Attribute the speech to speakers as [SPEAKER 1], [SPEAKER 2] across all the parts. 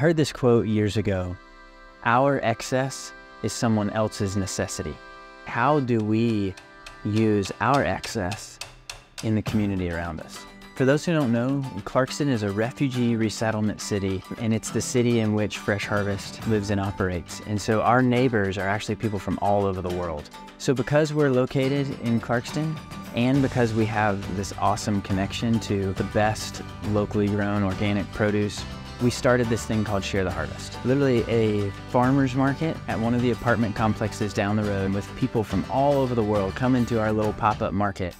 [SPEAKER 1] heard this quote years ago Our excess is someone else's necessity. How do we use our excess in the community around us? For those who don't know, Clarkston is a refugee resettlement city, and it's the city in which Fresh Harvest lives and operates. And so our neighbors are actually people from all over the world. So because we're located in Clarkston, and because we have this awesome connection to the best locally grown organic produce, we started this thing called Share the Harvest. Literally a farmer's market at one of the apartment complexes down the road with people from all over the world coming to our little pop-up market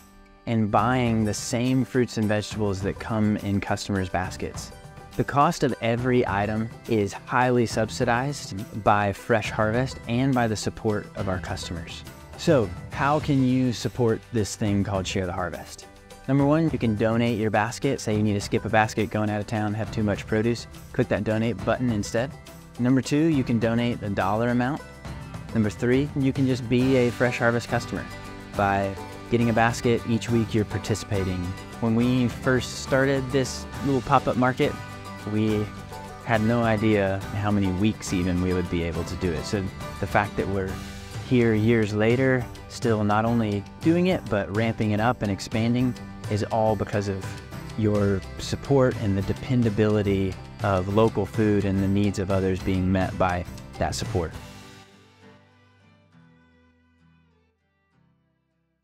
[SPEAKER 1] and buying the same fruits and vegetables that come in customers' baskets. The cost of every item is highly subsidized by Fresh Harvest and by the support of our customers. So, how can you support this thing called Share the Harvest? Number one, you can donate your basket. Say you need to skip a basket going out of town, have too much produce, click that donate button instead. Number two, you can donate a dollar amount. Number three, you can just be a Fresh Harvest customer by getting a basket each week you're participating. When we first started this little pop-up market, we had no idea how many weeks even we would be able to do it. So the fact that we're here years later, still not only doing it, but ramping it up and expanding is all because of your support and the dependability of local food and the needs of others being met by that support.